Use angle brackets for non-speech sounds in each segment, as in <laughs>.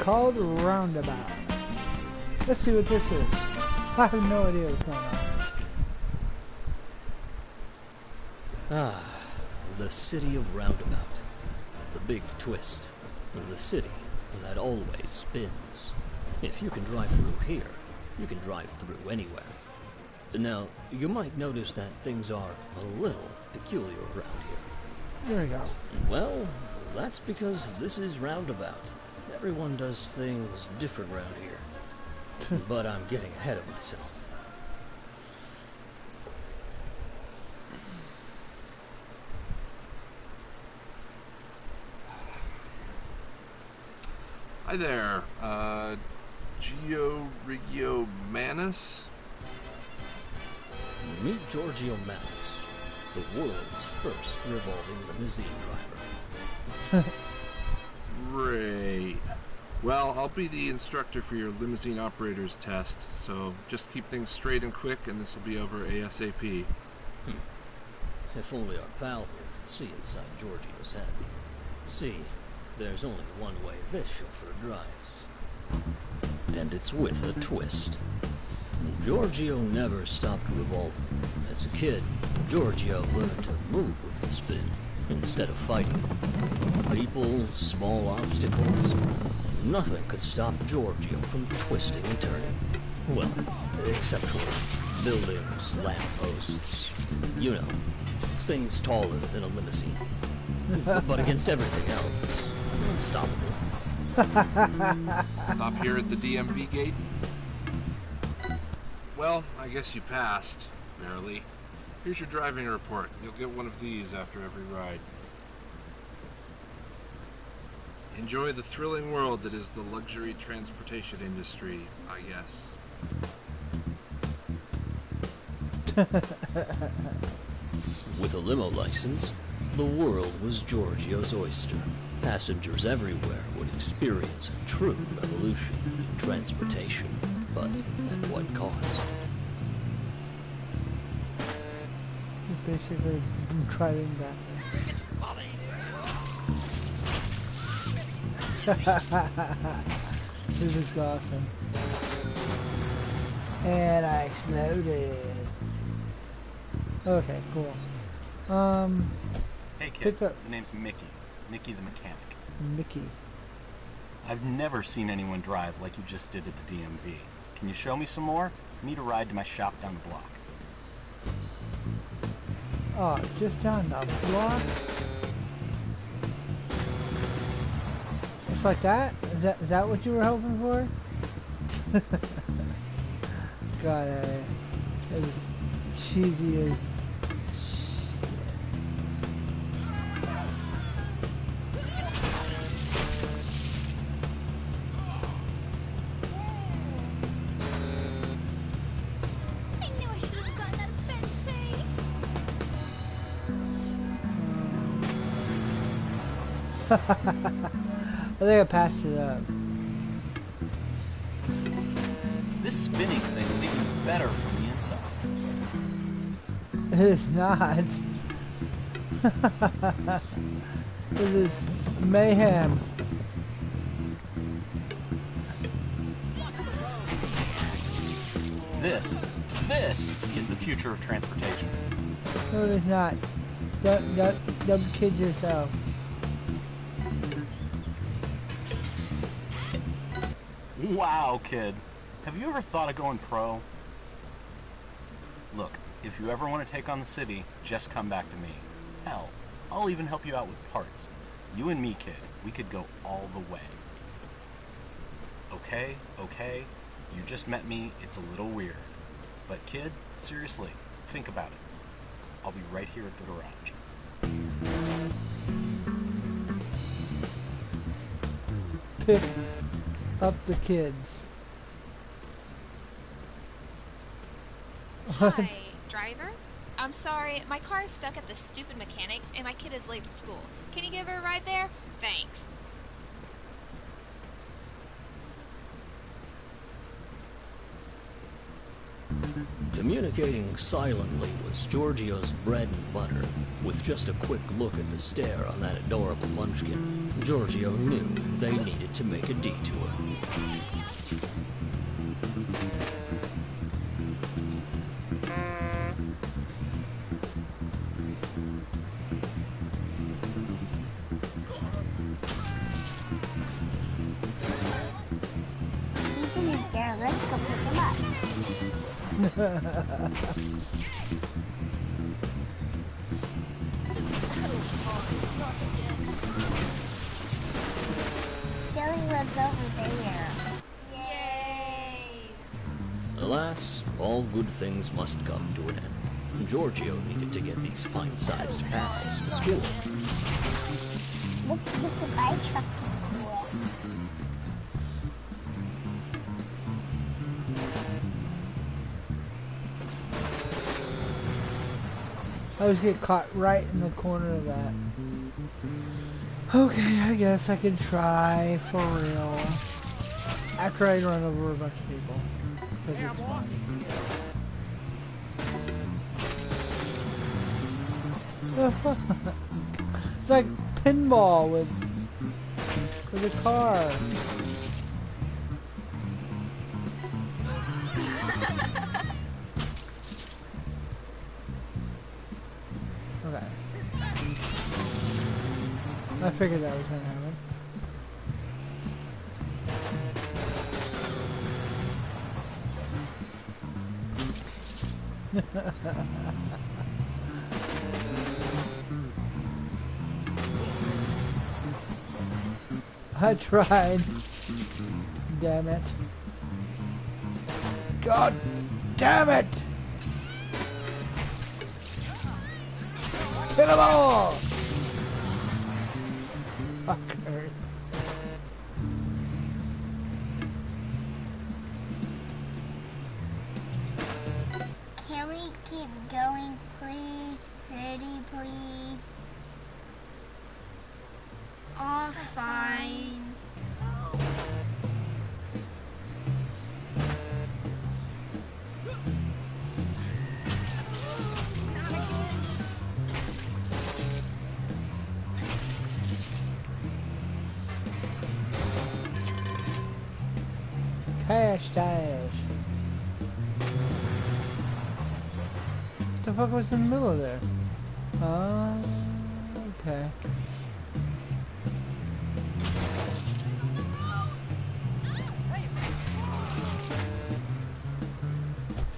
called Roundabout. Let's see what this is. I have no idea what's going on. Ah, the city of Roundabout. The big twist. The city that always spins. If you can drive through here, you can drive through anywhere. Now, you might notice that things are a little peculiar around here. There we go. Well, that's because this is Roundabout. Everyone does things different around here. but I'm getting ahead of myself. Hi there, uh, Gio Rigio Manus? Meet Georgio Manos, the world's first revolving limousine driver. <laughs> Great. Well, I'll be the instructor for your limousine operator's test, so just keep things straight and quick, and this will be over ASAP. Hmm. If only our pal here could see inside Georgio's head. See, there's only one way this chauffeur drives. And it's with a twist. Georgio never stopped revolving. As a kid, Georgio learned to move with the spin instead of fighting. People, small obstacles, nothing could stop Georgio from twisting and turning. Well, except for buildings, lampposts, you know, things taller than a limousine. but against everything else, unstoppable. Stop here at the DMV gate? Well, I guess you passed, barely. Here's your driving report. You'll get one of these after every ride. Enjoy the thrilling world that is the luxury transportation industry, I guess. <laughs> With a limo license, the world was Georgio's oyster. Passengers everywhere would experience a true revolution in transportation, but at what cost? Basically, driving back. <laughs> this is awesome. And I exploded. Okay, cool. Um, Hey kid, the name's Mickey. Mickey the mechanic. Mickey. I've never seen anyone drive like you just did at the DMV. Can you show me some more? I need a ride to my shop down the block. Oh, just down the block. Just like that? Is that, is that what you were hoping for? <laughs> God, uh, as cheesy as I think I passed it up. This spinning thing is even better from the inside. It is not. <laughs> this is mayhem. This, this is the future of transportation. No, it is not. Don't, don't, don't kid yourself. Wow, kid. Have you ever thought of going pro? Look, if you ever want to take on the city, just come back to me. Hell, I'll even help you out with parts. You and me, kid, we could go all the way. Okay, okay, you just met me, it's a little weird. But kid, seriously, think about it. I'll be right here at the garage. Pick up the kids. What? Hi, driver. I'm sorry, my car is stuck at the stupid mechanics and my kid is late for school. Can you give her a ride there? Thanks. Communicating silently was Georgio's bread and butter. With just a quick look at the stare on that adorable munchkin, Georgio knew they needed to make a detour. He's in his gear. Let's go pick him up. Good must come to an end. Georgio needed to get these pint-sized pals to school. Let's take the bike truck to school. I always get caught right in the corner of that. Okay, I guess I can try for real. After I run over a bunch of people. Because it's fun. It's like pinball with with a car. Okay. I figured that was gonna happen. I tried. Damn it. God damn it! Hit them all! Fuck was in the middle of there? Uh, okay.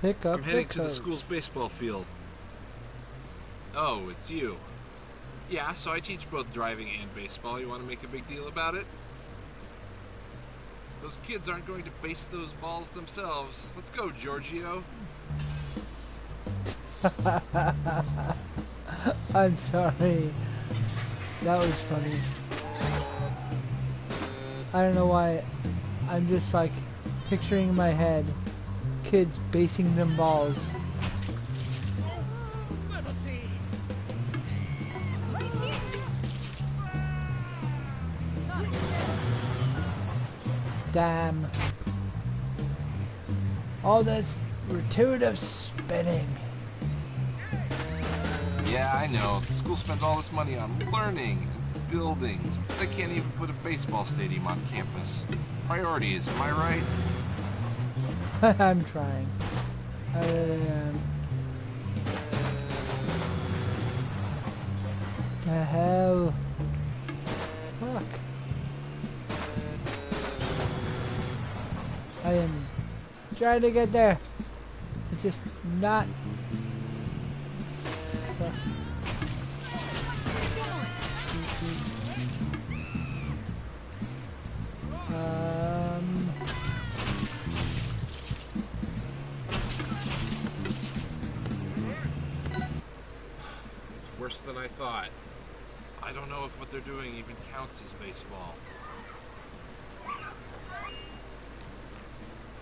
Pick up I'm heading the to the school's baseball field. Oh, it's you. Yeah, so I teach both driving and baseball. You want to make a big deal about it? Those kids aren't going to base those balls themselves. Let's go, Georgio. <laughs> I'm sorry. That was funny. I don't know why. I'm just like picturing in my head kids basing them balls. Damn. All this gratuitous spinning. Yeah, I know. The school spends all this money on learning and buildings, but they can't even put a baseball stadium on campus. Priorities, am I right? <laughs> I'm trying. Um, am. The hell? Fuck. I am trying to get there. It's just not. Thought. I don't know if what they're doing even counts as baseball.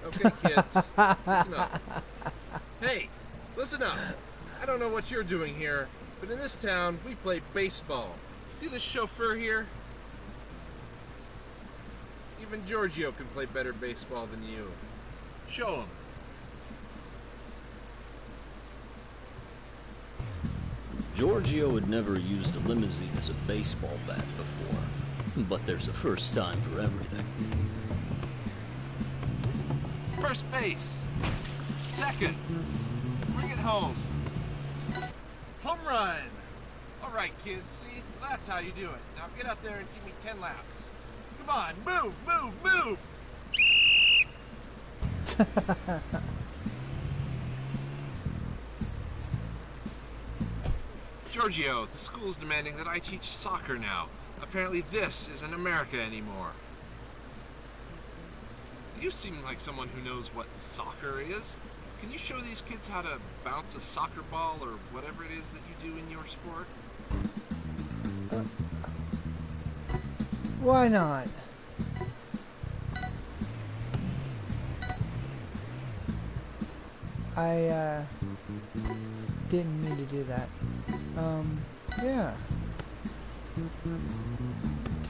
Okay, kids, listen up. Hey, listen up. I don't know what you're doing here, but in this town, we play baseball. See this chauffeur here? Even Georgio can play better baseball than you. Show him. Georgio had never used a limousine as a baseball bat before, But there's a first time for everything. First base. Second. Bring it home. Home run. All right, kids. See, that's how you do it. Now get out there and give me 10 laps. Come on, move, move, move. <laughs> Georgio, the school's demanding that I teach soccer now. Apparently this isn't America anymore. You seem like someone who knows what soccer is. Can you show these kids how to bounce a soccer ball or whatever it is that you do in your sport? Why not? I uh, didn't mean to do that. Um, yeah.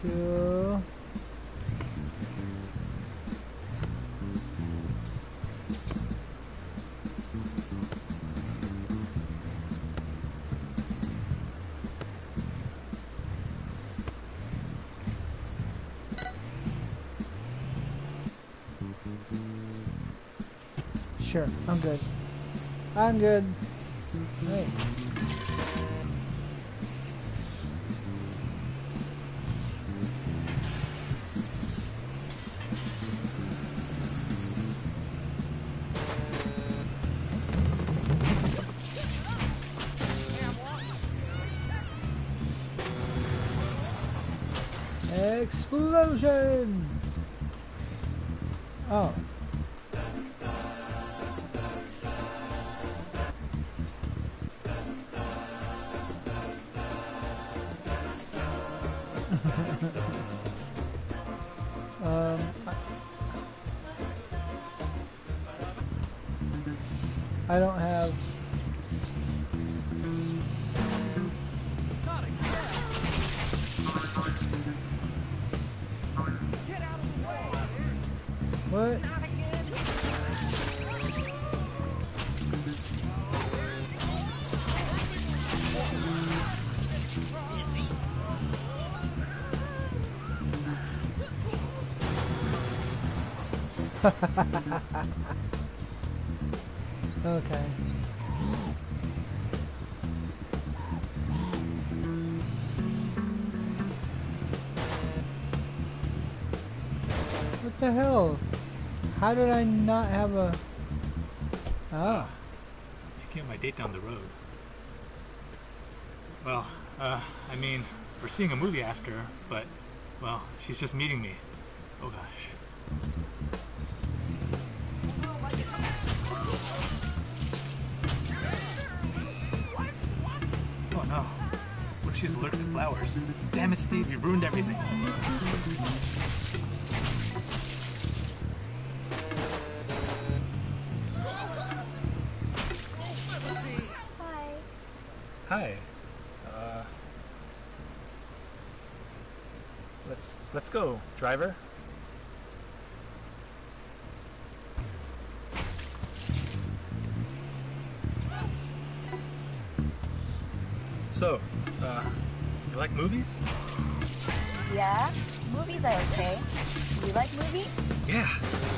Two. Sure, I'm good. I'm good. Hey. Explosion! What? <laughs> okay. What the hell? How did I not have a... Oh. Picking up my date down the road. Well, uh, I mean, we're seeing a movie after, but, well, she's just meeting me. Oh gosh. Oh no. What if she's allergic to flowers? Damn it, Steve, you ruined everything. Let's go, driver. So, uh, you like movies? Yeah, movies are okay. You like movies? Yeah,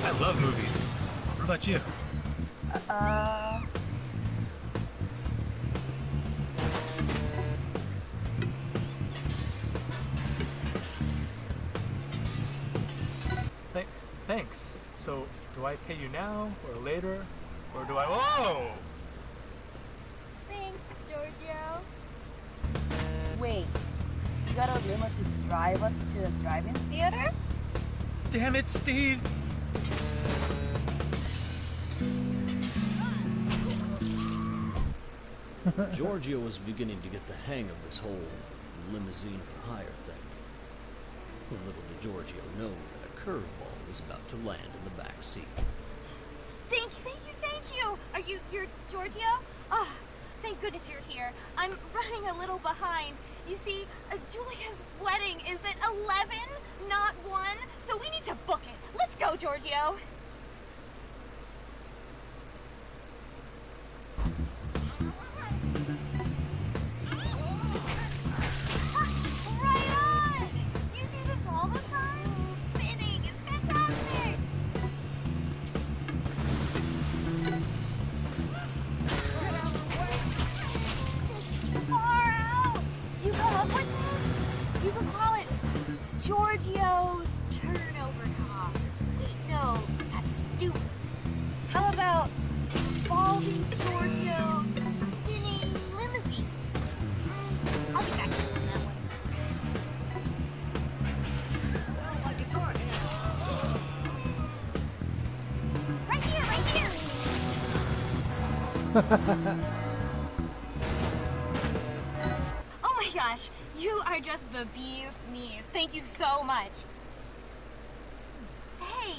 I love movies. What about you? Uh, thanks. So, do I pay you now or later, or do I? Whoa! thanks, Georgio. Wait, you got a limo to drive us to the drive-in theater? Damn it, Steve! <laughs> Georgio was beginning to get the hang of this whole limousine for hire thing. Little did Georgio know that a curveball was about to land in the back seat. Thank you, thank you, thank you. Are you, you're Georgio? Ah, thank goodness you're here. I'm running a little behind. You see, uh, Julia's wedding is at 11, not 1, so we need to book it. Let's go, Georgio. <laughs> Oh my gosh, you are just the bee's knees. Thank you so much. Hey,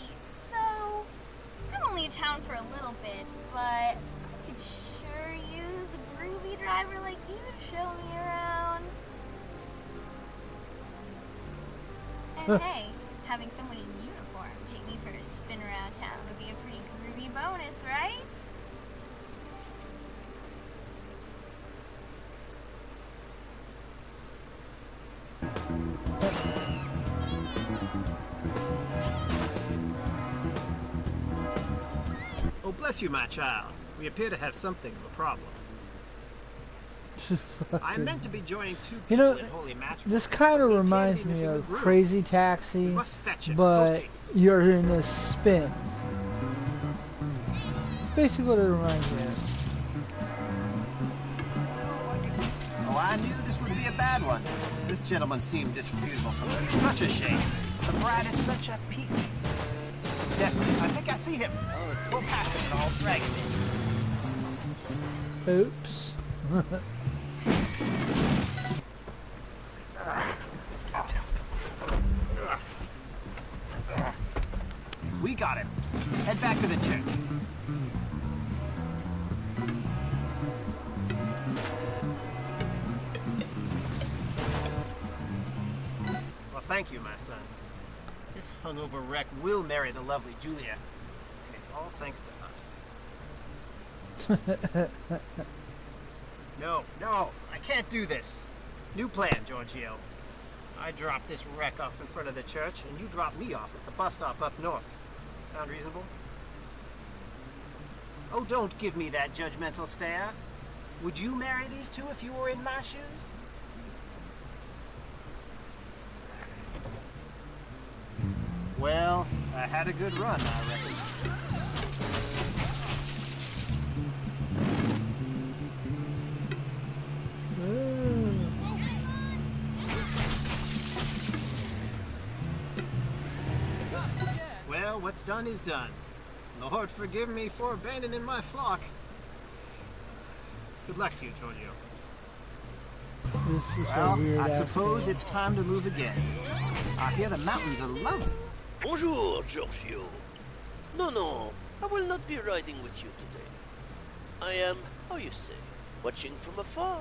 so I'm only in town for a little bit, but I could sure use a groovy driver like you to show me around. And <laughs> hey, having someone in uniform take me for a spin around town would be a pretty groovy bonus, right? Oh, bless you, my child. We appear to have something of a problem. <laughs> I meant to be joining two You know, in holy matrimony. This kind of but we appear to reminds me of. Crazy Taxi, must fetch it. but you're in a spin. Basically what it reminds me of. Oh, I knew this would be a bad one. This gentleman seemed disreputable from. Such a shame. The bride is such a peach. Definitely. I think I see him. Pull past him and I'll drag him in. Oops. We got him. Head back to the church. Thank you, my son. This hungover wreck will marry the lovely Julia. And it's all thanks to us. <laughs> No, no, I can't do this. New plan, Georgio. I drop this wreck off in front of the church, and you drop me off at the bus stop up north. Sound reasonable? Oh, don't give me that judgmental stare. Would you marry these two if you were in my shoes? Well, I had a good run, I reckon. Well, what's done is done. Lord forgive me for abandoning my flock. Good luck to you, Georgio. This is Well, I suppose it's time to move again. I hear the mountains are lovely. Bonjour, Georgio. No, no, I will not be riding with you today. I am, how you say, watching from afar.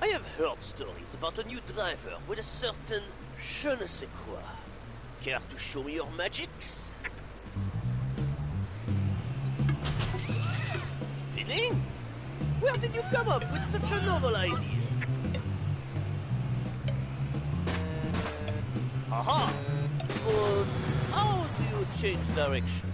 I have heard stories about a new driver with a certain je ne sais quoi. Care to show me your magics? Spinning? Where did you come up with such a novel idea? Aha! You change direction?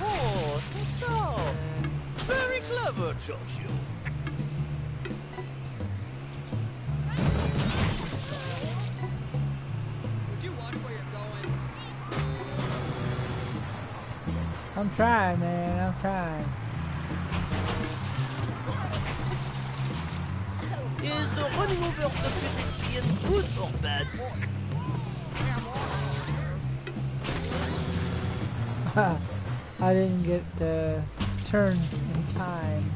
Oh, so very clever, Georgio. Would you watch where you're going? I'm trying, man. I'm trying. Is the running over the pedestrian good or bad? <laughs> I didn't get the turn in time.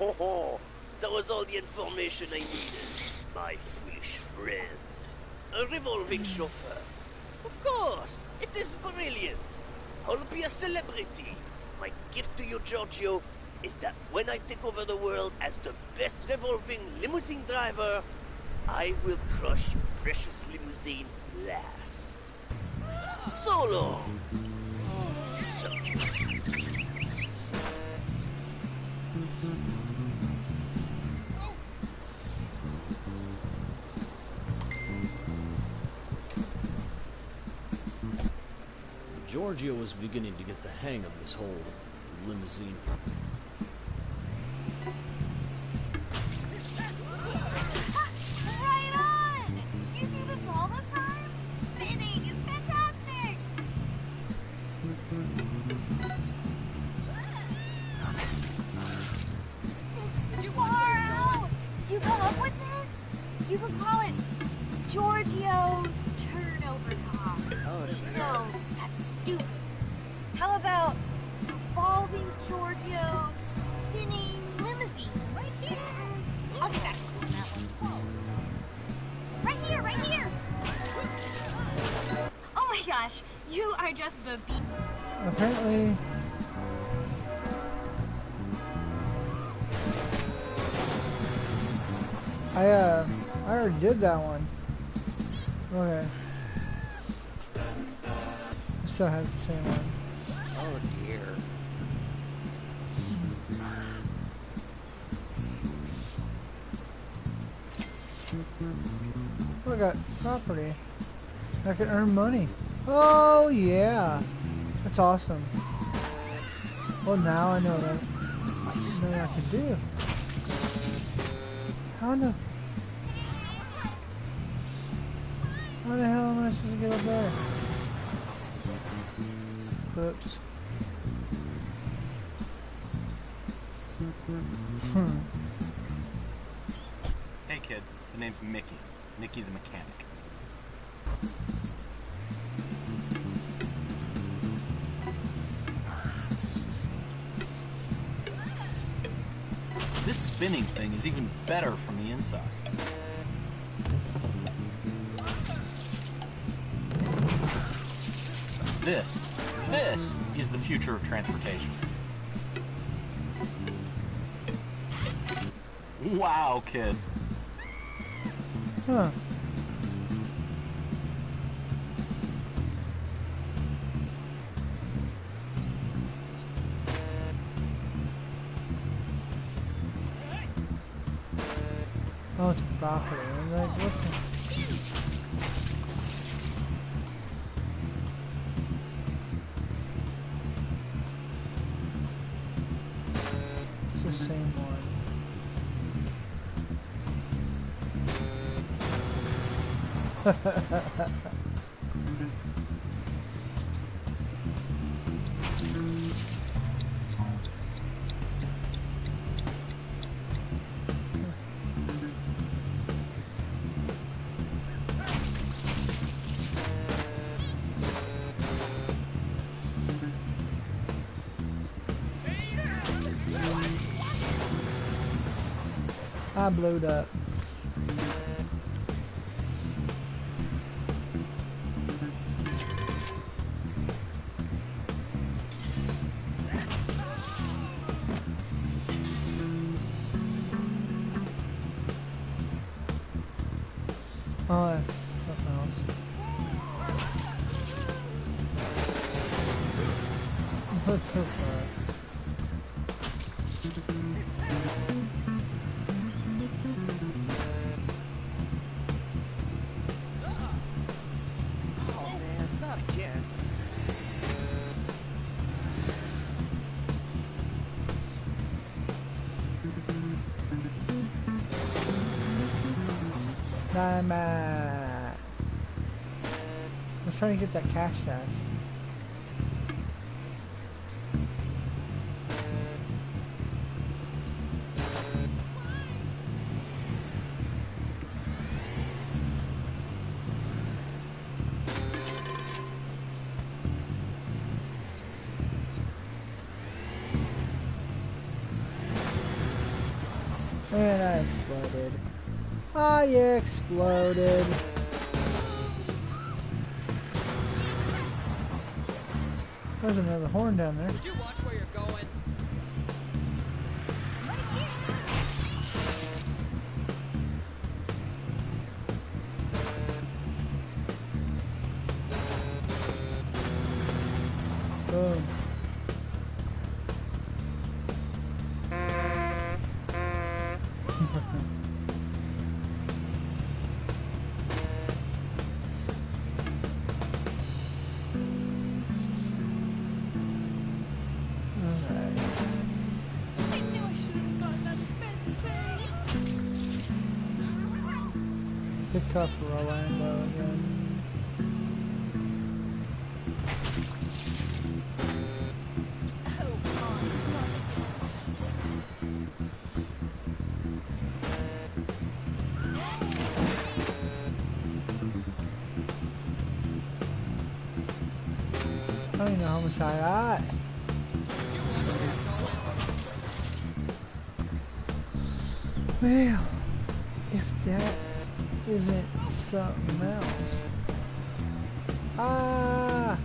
Ho ho! That was all the information I needed, my foolish friend. A revolving chauffeur. Of course! It is brilliant! I'll be a celebrity! My gift to you, Georgio, is that when I take over the world as the best revolving limousine driver, I will crush precious limousine last. So long! Georgio was beginning to get the hang of this whole limousine. I got property. I can earn money. Oh yeah. That's awesome. Well now I know that I know what I can do. How the How the hell am I supposed to get up there? Oops. Hmm. Hey kid, the name's Mickey. Mickey the mechanic. This spinning thing is even better from the inside. This, this is the future of transportation. Wow, kid. Huh. I blew up. Trying to get that cash dash. And I exploded. I exploded. There's another horn down there. Got. Well, if that isn't something else. Ah!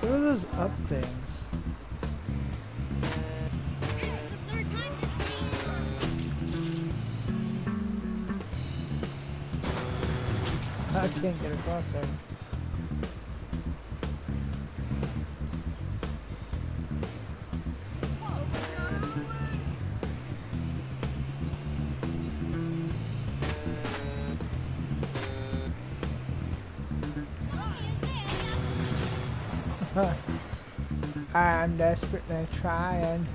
What are those up things? Can't get across <laughs> there. I'm desperately trying.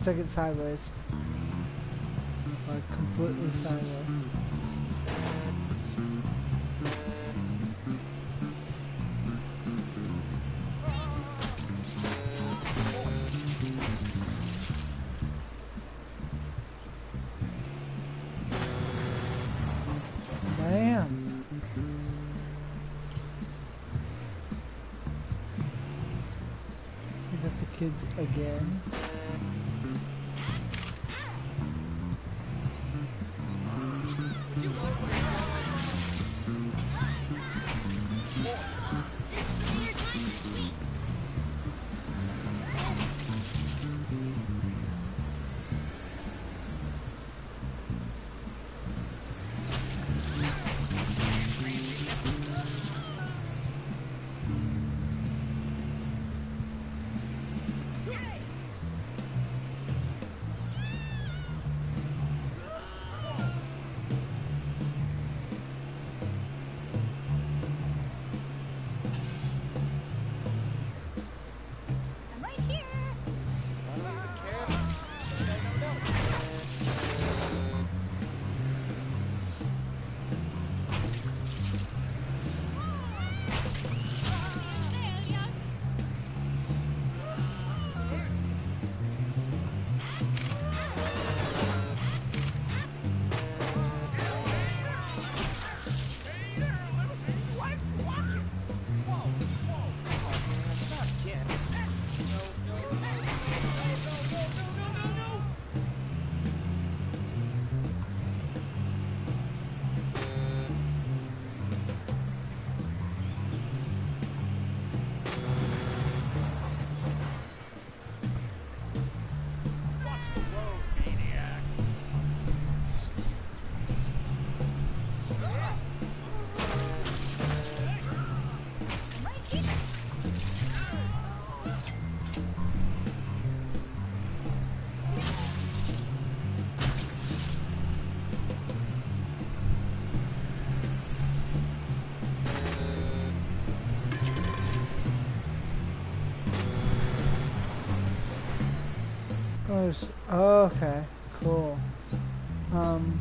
We'll take it sideways. Like completely sideways. Okay, cool. Um.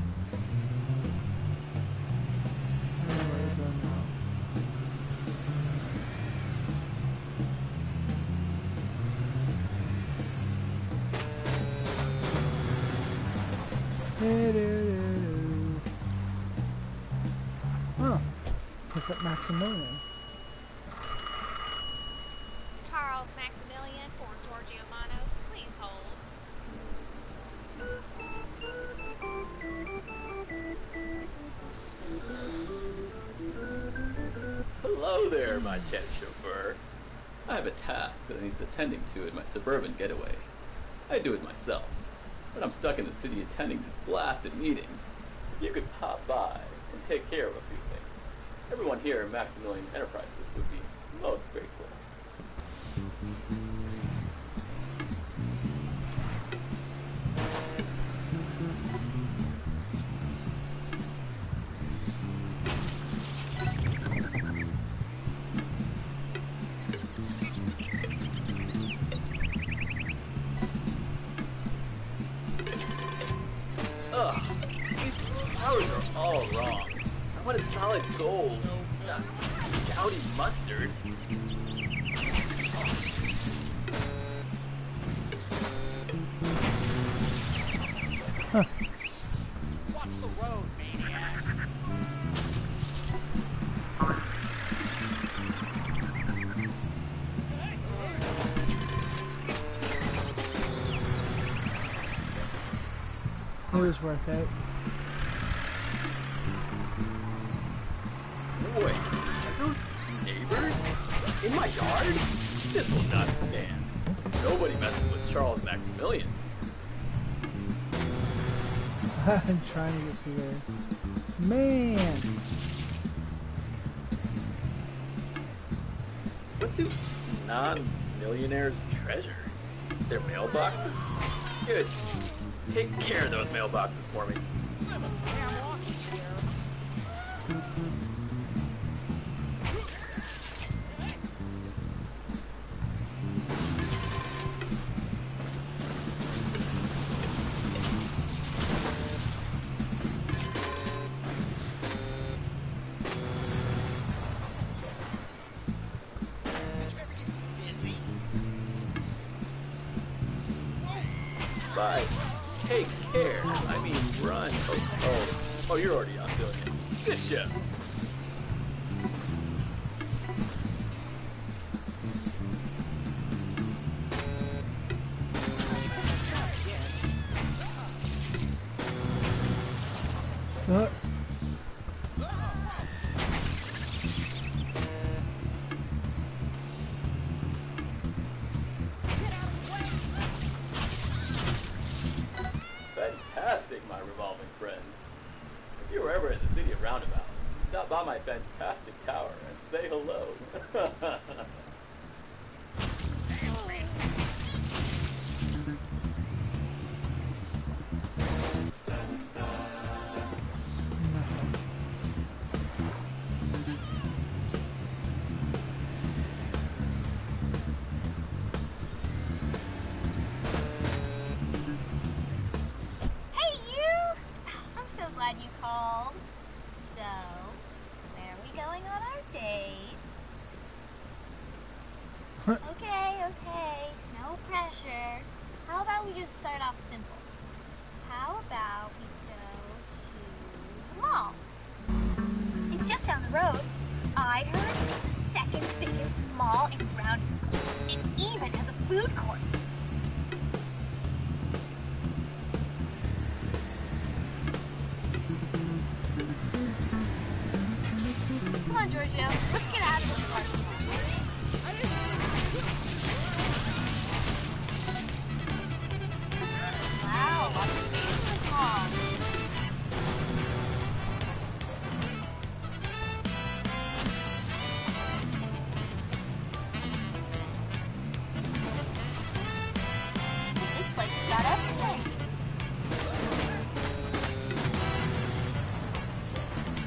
Oh, pick up Maximilian. Suburban getaway. I do it myself, but I'm stuck in the city attending these blasted meetings. You could pop by and take care of a few things. Everyone here at Maximilian Enterprises would be most grateful. It was worth it. Wait, are those neighbors? In my yard? This will not stand. Nobody messes with Charles Maximilian. <laughs> I'm trying to get through there. Man! What do non-millionaires treasure? Their mailboxes? Good. Take care of those mailboxes for me.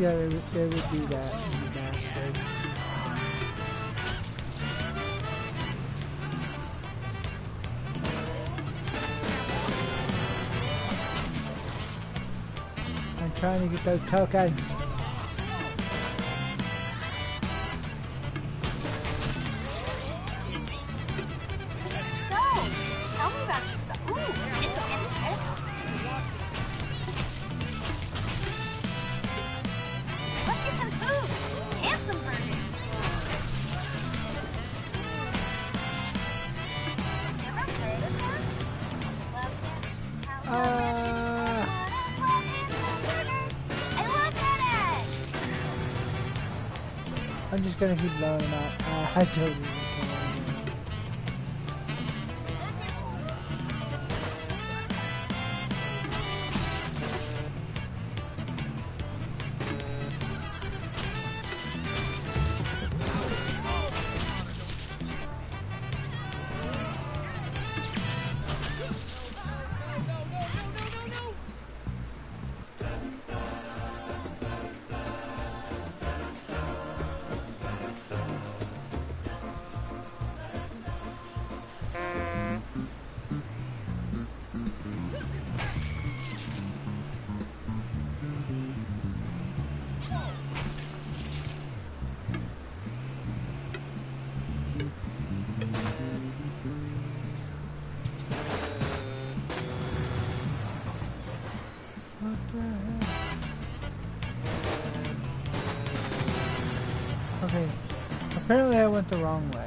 Yeah, they, would- they would do that, you bastards. I'm trying to get those tokens. I'm just gonna keep blowing them up. Uh, I Apparently I went the wrong way.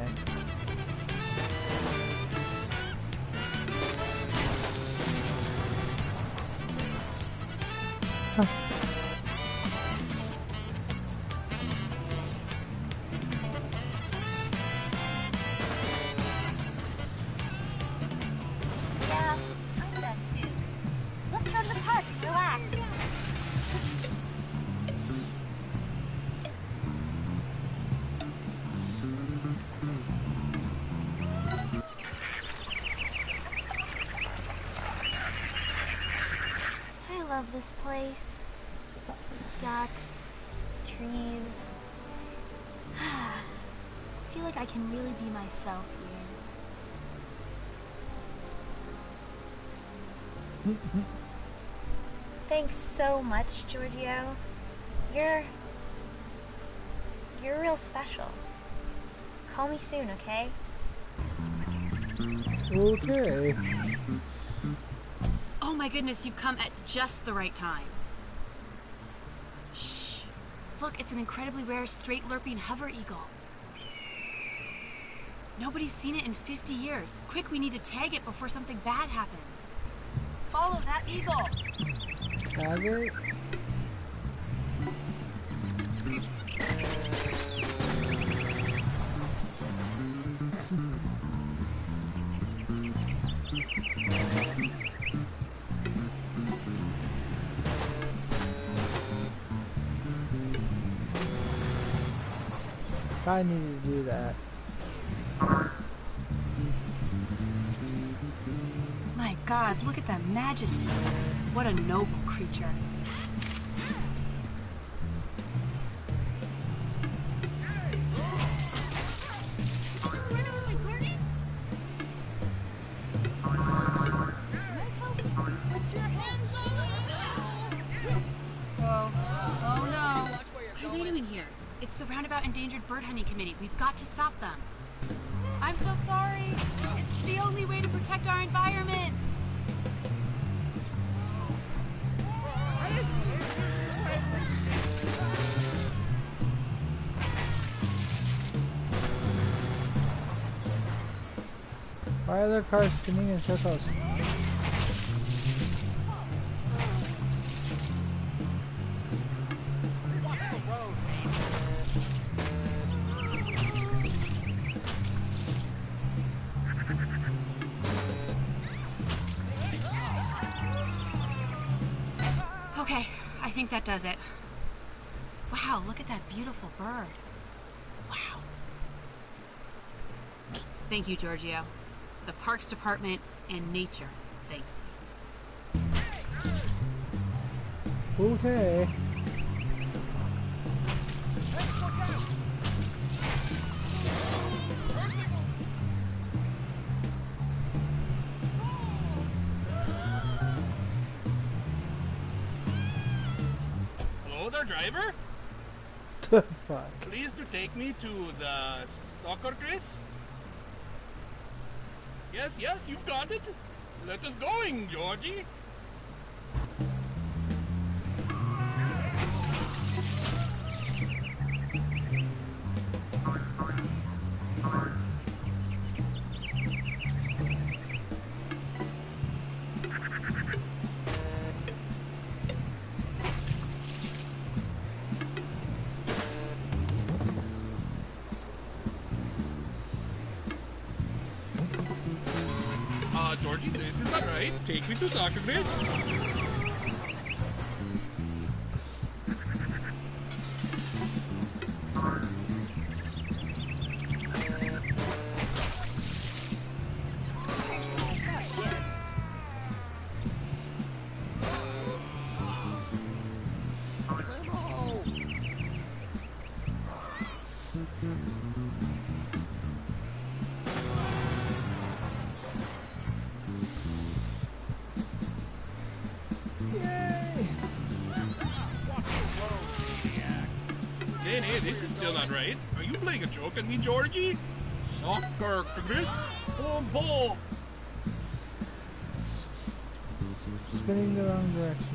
Thanks so much, Georgio. You're. You're real special. Call me soon, okay? Okay. Oh my goodness, you've come at just the right time. Shh. Look, it's an incredibly rare straight lurping hover eagle. Nobody's seen it in 50 years. Quick, we need to tag it before something bad happens. Follow that eagle. I needed to do that. My god, look at that majesty. What a noble creature. There cars spinning in circles? Okay, I think that does it. Wow, look at that beautiful bird. Wow. Thank you, Georgio. The Parks Department and nature. Thanks. Okay. Hello there, driver. <laughs> The fuck? Please to take me to the soccer dress. Yes, yes, you've got it. Let us going, Georgie. Right? Take me Are you playing a joke on me, Georgie? Soccer Chris. Oh, boom, boom. Spinning the wrong direction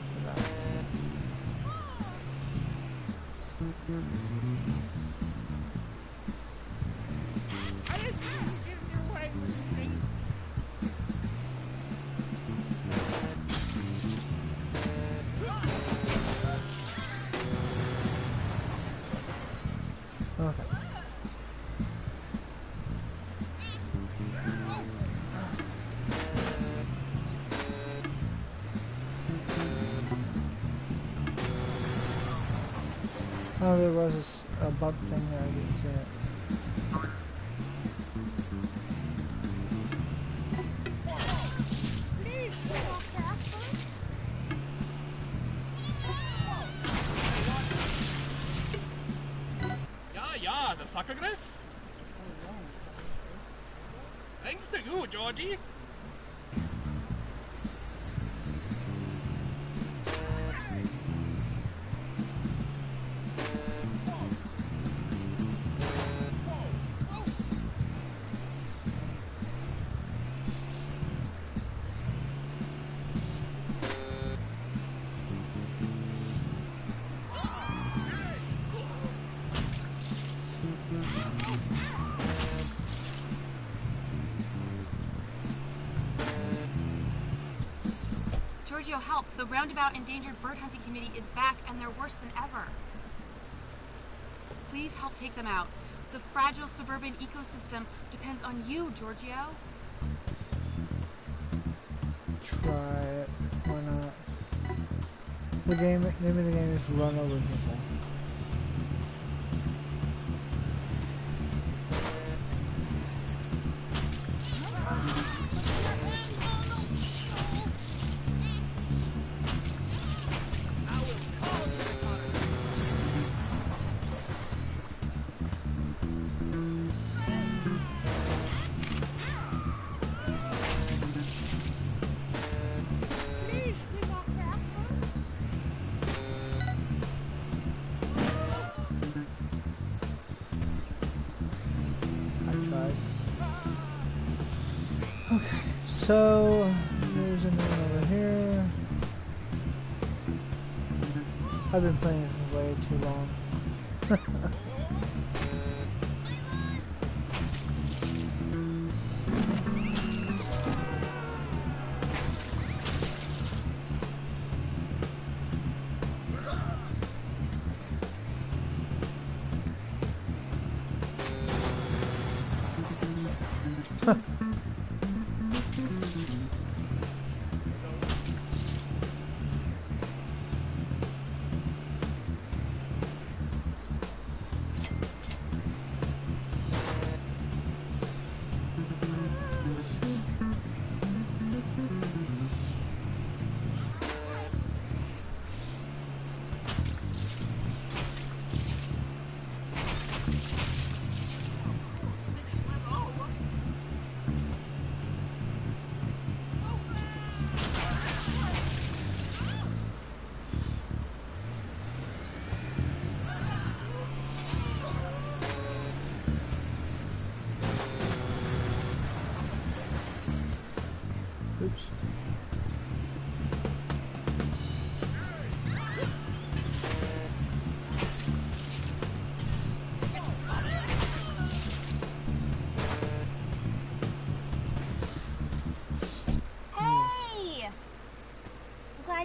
Thanks to you, Georgie. Roundabout Endangered Bird Hunting Committee is back and they're worse than ever. Please help take them out. The fragile suburban ecosystem depends on you, Georgio. Try it. Why not? The game name of the game is Run Over People. So there's another over here. I've been playing way too long. <laughs>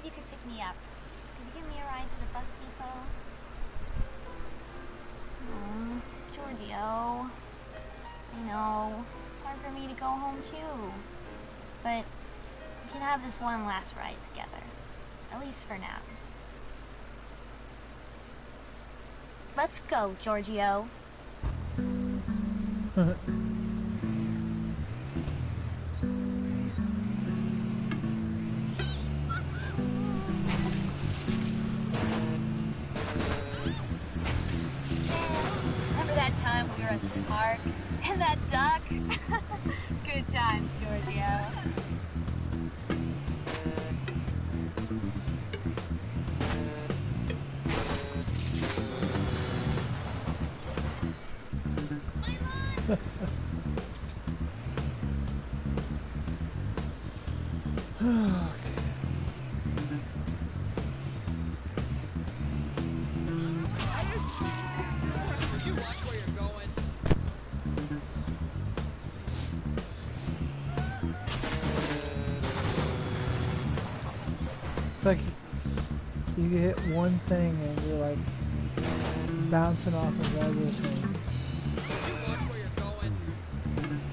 you could pick me up. Could you give me a ride to the bus depot? Aw, Georgio. I know. It's hard for me to go home too. But we can have this one last ride together. At least for now. Let's go, Georgio. <laughs> one thing and you're like bouncing off of everything.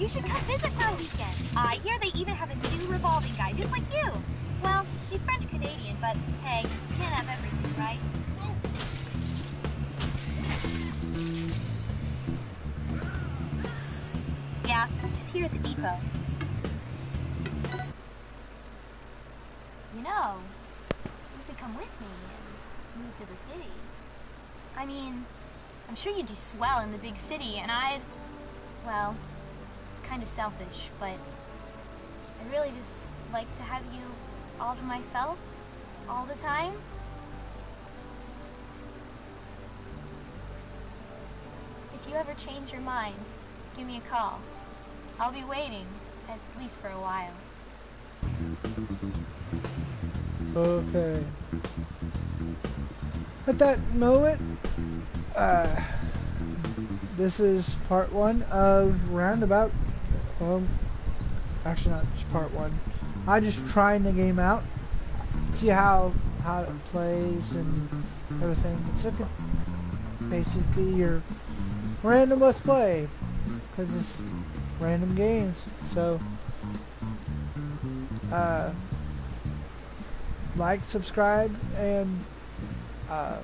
You should come visit for a weekend. I hear they even have a new revolving guy, just like you. Well, he's French Canadian, but hey, you can't have everything, right? Yeah, just here at the depot. You know, you could come with me and move to the city. I mean, I'm sure you'd do swell in the big city, and I'd, well, it's kind of selfish, but I really just like to have you all to myself all the time. If you ever change your mind, give me a call. I'll be waiting, at least for a while. Okay. At that moment, uh, this is part one of Roundabout. Well, actually not just part one. I'm just trying the game out, see how how it plays and everything. It's like basically your random let's play because it's random games. So, uh, like, subscribe, and uh,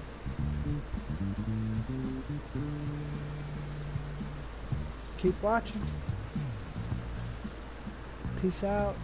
keep watching. Peace out.